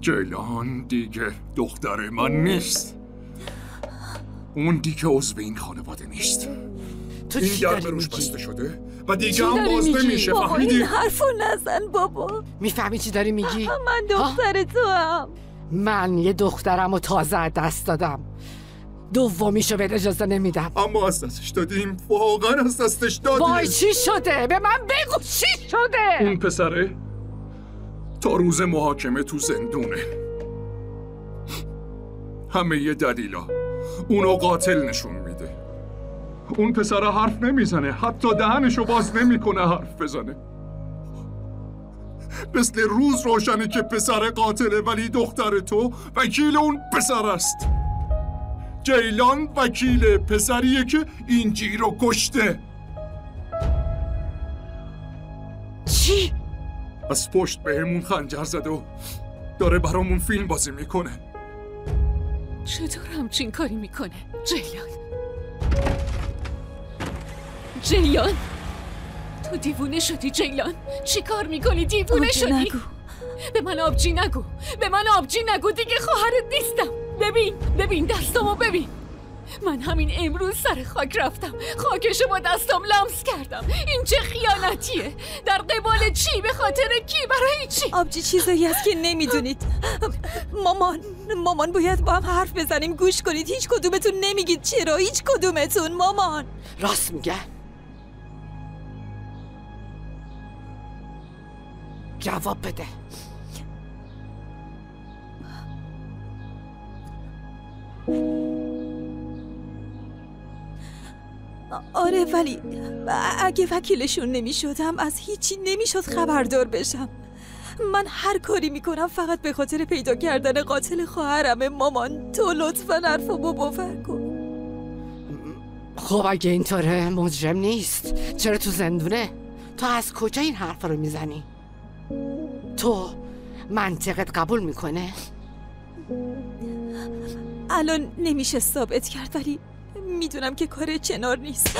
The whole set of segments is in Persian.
جیلان دیگه دختر من نیست اون دیگه عضو این خانواده نیست تو این داری روش؟ بسته شده و دیگه هم باز؟ نمیشه بابا فهمیدی؟ این حرفو نزن بابا می‌فهمی چی داری میگی؟ من دختر تو هم من یه دخترم و تازه از دست دادم دومیشو بهت اجازه نمیدم اما از دستش دادیم واقعا از دستش دادیم وای چی شده؟ به من بگو چی شده؟ اون پسره تا روز محاکمه تو زندونه. همه یه دلیلا. اونو قاتل نشون میده. اون پسره حرف نمی‌زنه. حتی دهنشو باز نمی‌کنه حرف بزنه. مثل روز روشنه که پسر قاتله ولی دختر تو وکیل اون پسر است. جیلان وکیل پسریه که اینجی رو کشته. چی؟ از پشت بهمون خنجر زده و داره برامون فیلم بازی می‌کنه. چطور همچین کاری می‌کنه؟ جیلان جیلان تو دیوونه شدی جیلان چی کار می‌کنی؟ دیوونه آبجی شدی. نگو. به من آبجی نگو. به من آبجی نگو. دیگه خواهرت نیستم. ببین ببین دستامو ببین. من همین امروز سر خاک رفتم. خاکشو با دستام لمس کردم. این چه خیانتیه؟ در قبال چی؟ به خاطر کی؟ برای چی؟ آبجی چیزایی هست که نمی‌دونید. مامان مامان باید با هم حرف بزنیم. گوش کنید. هیچ کدومتون نمیگید چرا. هیچ کدومتون مامان. راست میگه. جواب بده. آره ولی اگه وکیلشون نمی‌شدم از هیچی نمی‌شد خبردار بشم. من هر کاری می‌کنم فقط به خاطر پیدا کردن قاتل خواهرمه مامان تو لطفا حرفمو باور کن. خب اگه اینطوره مجرم نیست چرا تو زندونه؟ تو از کجا این حرف رو می‌زنی؟ تو منطقت قبول می‌کنه؟ الان نمیشه ثابت کرد ولی می‌دونم که کار چنار نیست.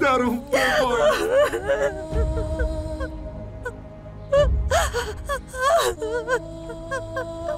درون بیا